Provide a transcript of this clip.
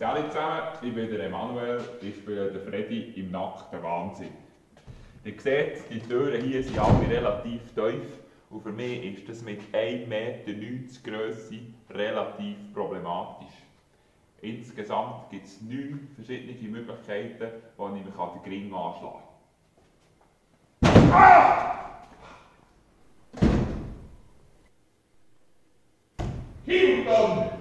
Hallo zusammen, ich bin der Emanuel, ich spiele den Freddy im nackten Wahnsinn. Ihr seht, die Türen hier sind alle relativ tief und für mich ist das mit 1,90 m Größe relativ problematisch. Insgesamt gibt es neun verschiedene Möglichkeiten, wo ich mich an den Gring anschlagen kann. Ah! Hinton!